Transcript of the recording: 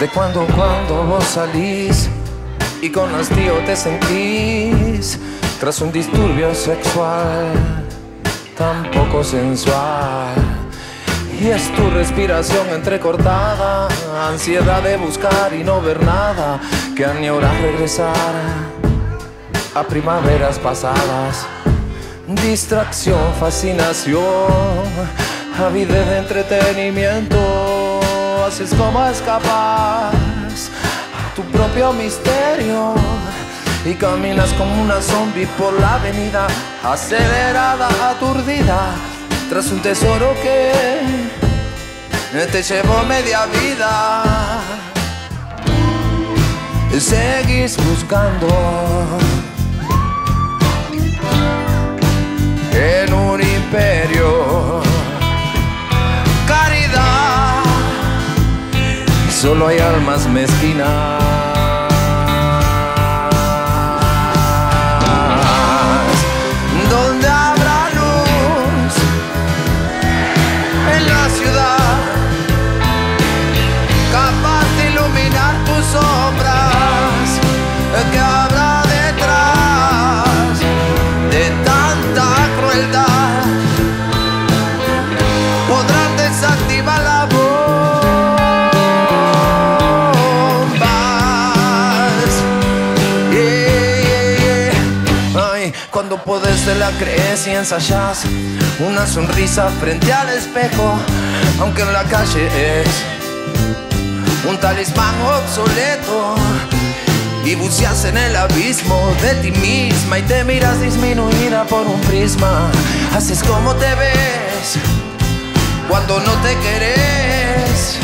De cuando cuando vos salís y con hastío te sentís tras un disturbio sexual tan poco sensual. Y es tu respiración entrecortada, ansiedad de buscar y no ver nada, que añoras regresar a primaveras pasadas. Distracción, fascinación, avidez de entretenimiento, así es como escapas a tu propio misterio y caminas como una zombie por la avenida, acelerada, aturdida, tras un tesoro que te llevó media vida. Seguís buscando Solo hay almas mezquinas. Cuando podes de la crees y ensayas una sonrisa frente al espejo, aunque en la calle es un talismán obsoleto. Y buceas en el abismo de ti misma y te miras disminuida por un prisma. Así es como te ves cuando no te querés.